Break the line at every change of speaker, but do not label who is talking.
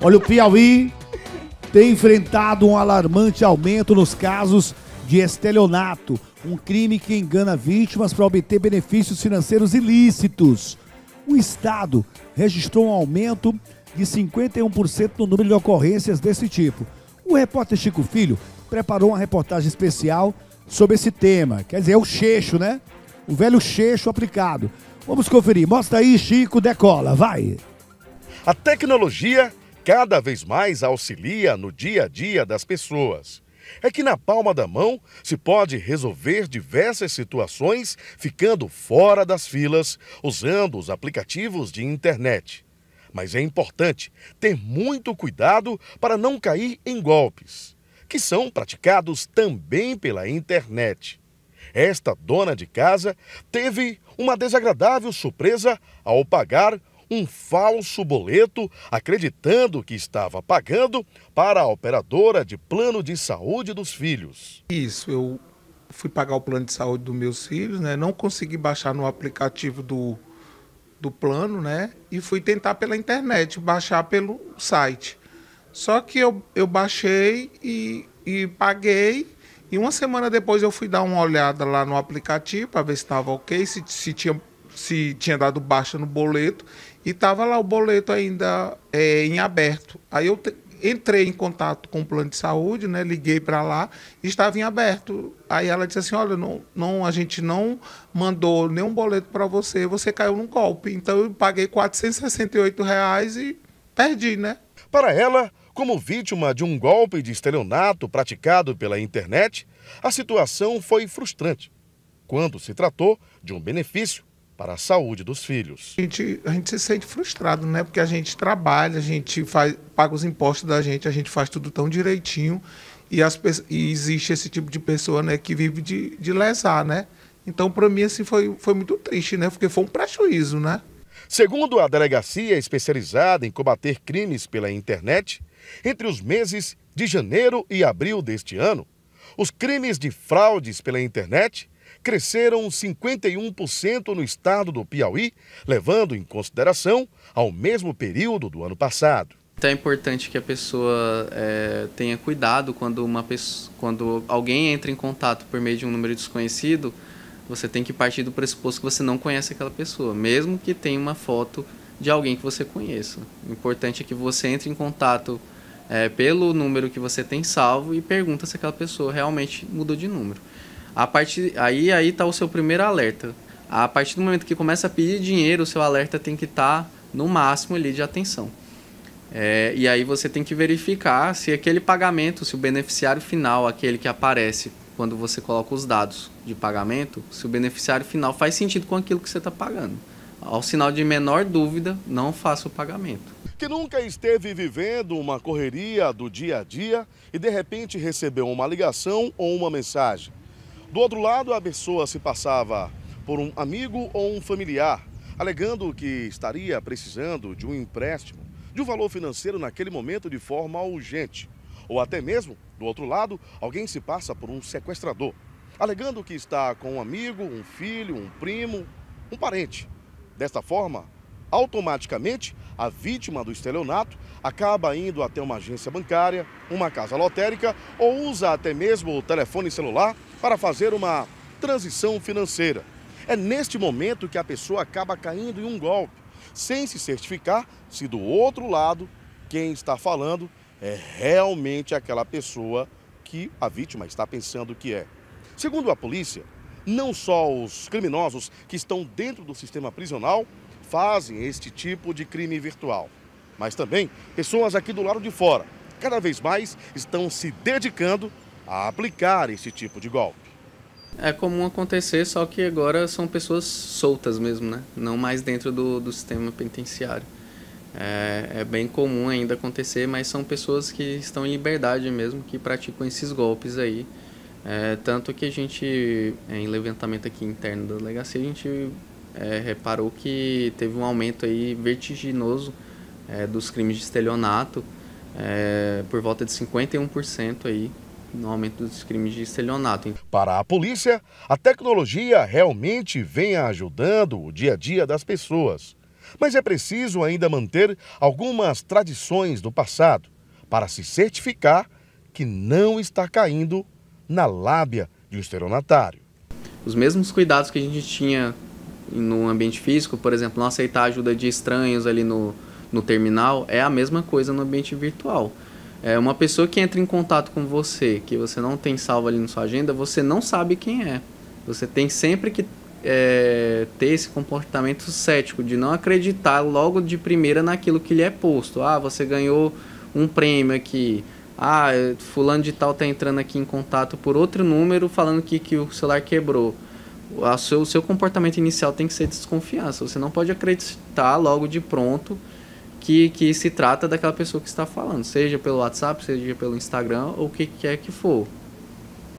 Olha, o Piauí tem enfrentado um alarmante aumento nos casos de estelionato, um crime que engana vítimas para obter benefícios financeiros ilícitos. O Estado registrou um aumento de 51% no número de ocorrências desse tipo. O repórter Chico Filho preparou uma reportagem especial sobre esse tema. Quer dizer, é o cheixo, né? O velho cheixo aplicado. Vamos conferir. Mostra aí, Chico, decola, vai.
A tecnologia cada vez mais auxilia no dia a dia das pessoas. É que na palma da mão se pode resolver diversas situações ficando fora das filas usando os aplicativos de internet. Mas é importante ter muito cuidado para não cair em golpes, que são praticados também pela internet. Esta dona de casa teve uma desagradável surpresa ao pagar um falso boleto, acreditando que estava pagando para a operadora de plano de saúde dos filhos.
Isso, eu fui pagar o plano de saúde dos meus filhos, né? Não consegui baixar no aplicativo do, do plano, né? E fui tentar pela internet, baixar pelo site. Só que eu, eu baixei e, e paguei. E uma semana depois eu fui dar uma olhada lá no aplicativo para ver se estava ok, se, se, tinha, se tinha dado baixa no boleto. E estava lá o boleto ainda é, em aberto. Aí eu te, entrei em contato com o plano de saúde, né? Liguei para lá, estava em aberto. Aí ela disse assim: "Olha, não, não a gente não mandou nenhum boleto para você, você caiu num golpe". Então eu paguei 468 reais e perdi, né?
Para ela, como vítima de um golpe de estelionato praticado pela internet, a situação foi frustrante. Quando se tratou de um benefício para a saúde dos filhos.
A gente, a gente se sente frustrado, né? Porque a gente trabalha, a gente faz, paga os impostos da gente, a gente faz tudo tão direitinho e, as, e existe esse tipo de pessoa, né, que vive de, de lesar, né? Então, para mim, assim, foi, foi muito triste, né? Porque foi um prejuízo, né?
Segundo a delegacia especializada em combater crimes pela internet, entre os meses de janeiro e abril deste ano, os crimes de fraudes pela internet cresceram 51% no estado do Piauí, levando em consideração ao mesmo período do ano passado.
Então é importante que a pessoa é, tenha cuidado quando, uma pessoa, quando alguém entra em contato por meio de um número desconhecido, você tem que partir do pressuposto que você não conhece aquela pessoa, mesmo que tenha uma foto de alguém que você conheça. O importante é que você entre em contato é, pelo número que você tem salvo e pergunta se aquela pessoa realmente mudou de número. A partir aí aí tá o seu primeiro alerta. A partir do momento que começa a pedir dinheiro, o seu alerta tem que estar tá no máximo ali de atenção. É, e aí você tem que verificar se aquele pagamento, se o beneficiário final, aquele que aparece quando você coloca os dados de pagamento, se o beneficiário final faz sentido com aquilo que você está pagando. Ao sinal de menor dúvida, não faça o pagamento.
Que nunca esteve vivendo uma correria do dia a dia e de repente recebeu uma ligação ou uma mensagem do outro lado, a pessoa se passava por um amigo ou um familiar, alegando que estaria precisando de um empréstimo, de um valor financeiro naquele momento de forma urgente. Ou até mesmo, do outro lado, alguém se passa por um sequestrador, alegando que está com um amigo, um filho, um primo, um parente. Desta forma, automaticamente a vítima do estelionato acaba indo até uma agência bancária, uma casa lotérica ou usa até mesmo o telefone celular para fazer uma transição financeira. É neste momento que a pessoa acaba caindo em um golpe, sem se certificar se do outro lado quem está falando é realmente aquela pessoa que a vítima está pensando que é. Segundo a polícia, não só os criminosos que estão dentro do sistema prisional fazem este tipo de crime virtual, mas também pessoas aqui do lado de fora, cada vez mais estão se dedicando a aplicar esse tipo de golpe.
É comum acontecer, só que agora são pessoas soltas mesmo, né? Não mais dentro do, do sistema penitenciário. É, é, bem comum ainda acontecer, mas são pessoas que estão em liberdade mesmo, que praticam esses golpes aí. É, tanto que a gente, em levantamento aqui interno da delegacia, a gente é, reparou que teve um aumento aí vertiginoso é, dos crimes de estelionato, é, por volta de 51% aí no aumento dos crimes de estelionato.
Para a polícia, a tecnologia realmente vem ajudando o dia a dia das pessoas. Mas é preciso ainda manter algumas tradições do passado para se certificar que não está caindo na lábia de um estelionatário.
Os mesmos cuidados que a gente tinha no ambiente físico, por exemplo, não aceitar a ajuda de estranhos ali no, no terminal, é a mesma coisa no ambiente virtual. É uma pessoa que entra em contato com você, que você não tem salvo ali na sua agenda, você não sabe quem é. Você tem sempre que é, ter esse comportamento cético, de não acreditar logo de primeira naquilo que lhe é posto. Ah, você ganhou um prêmio aqui. Ah, fulano de tal está entrando aqui em contato por outro número falando que, que o celular quebrou o seu, seu comportamento inicial tem que ser desconfiança. Você não pode acreditar logo de pronto que, que se trata daquela pessoa que está falando, seja pelo WhatsApp, seja pelo Instagram ou o que quer que for.